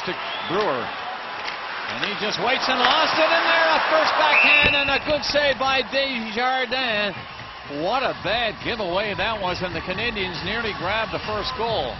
comes to Brewer. And he just waits and lost it in there. A first backhand and a good save by Desjardins. What a bad giveaway that was, and the Canadiens nearly grabbed the first goal.